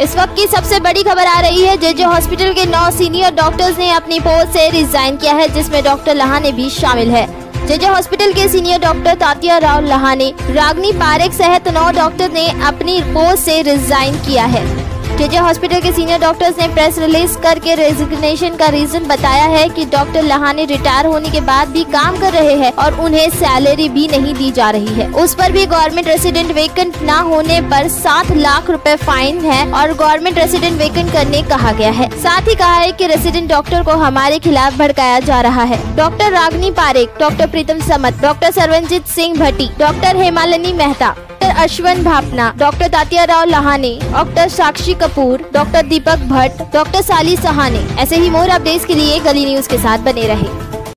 इस वक्त की सबसे बड़ी खबर आ रही है जेजे हॉस्पिटल के नौ सीनियर डॉक्टर्स ने अपनी पोस्ट से रिजाइन किया है, जिसमें डॉक्टर लहाने भी शामिल है। जेजे हॉस्पिटल के सीनियर डॉक्टर तातिया राव लहाने, रागनी पारेख सहित नौ डॉक्टर ने अपनी पोस्ट से रिजाइन किया है। जेजे हॉस्पिटल के सीनियर डॉक्टर्स ने प्रेस रिलीज़ करके रेजिग्नेशन का रीजन बताया है कि डॉक्टर लहाने रिटायर होने के बाद भी काम कर रहे हैं और उन्हें सैलरी भी नहीं दी जा रही है। उस पर भी गवर्नमेंट रेसिडेंट वेकेंट न होने पर सात लाख रुपए फाइन है और गवर्नमेंट रेसिडेंट वेकेंट करने कहा गया है। साथ ही कहा है कि रेसिडेंट डॉक्टर को हमारे खिलाफ भड़काया जा रहा है। Doctor Ragini Parekh doctor Preetam Samat doctor Sarvanjit Singh Bhatti doctor Hemalini Mehta Ashwan Bhapna, doctor Tatya Rao Lahane, doctor Sakshi Kapoor, doctor Deepak Bhatt, doctor Sali Sahane. ऐसे ही मोर अपडेट्स के लिए गली न्यूज़ के साथ बने रहे।